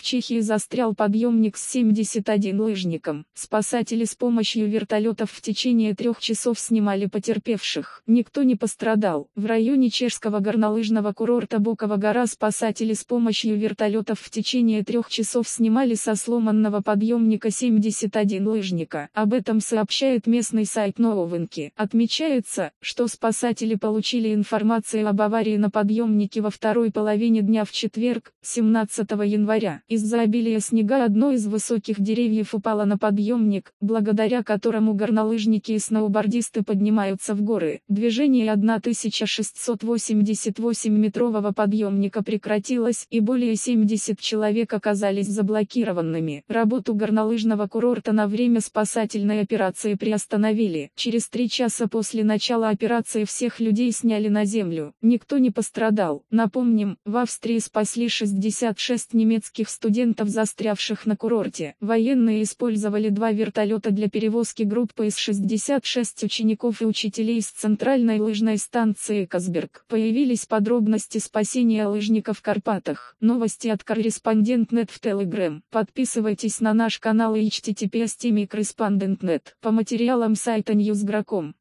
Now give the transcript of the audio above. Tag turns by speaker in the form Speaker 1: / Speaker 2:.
Speaker 1: В Чехии застрял подъемник с 71 лыжником. Спасатели с помощью вертолетов в течение трех часов снимали потерпевших. Никто не пострадал. В районе чешского горнолыжного курорта Бокова гора спасатели с помощью вертолетов в течение трех часов снимали со сломанного подъемника 71 лыжника. Об этом сообщает местный сайт Нововынки. Отмечается, что спасатели получили информацию об аварии на подъемнике во второй половине дня в четверг, 17 января. Из-за обилия снега одно из высоких деревьев упало на подъемник, благодаря которому горнолыжники и сноубордисты поднимаются в горы. Движение 1688-метрового подъемника прекратилось и более 70 человек оказались заблокированными. Работу горнолыжного курорта на время спасательной операции приостановили. Через три часа после начала операции всех людей сняли на землю. Никто не пострадал. Напомним, в Австрии спасли 66 немецких студентов, застрявших на курорте. Военные использовали два вертолета для перевозки группы из 66 учеников и учителей с центральной лыжной станции Касберг. Появились подробности спасения лыжников в Карпатах. Новости от корреспондент.нет в Telegram. Подписывайтесь на наш канал и https По материалам сайта Newsgro.com.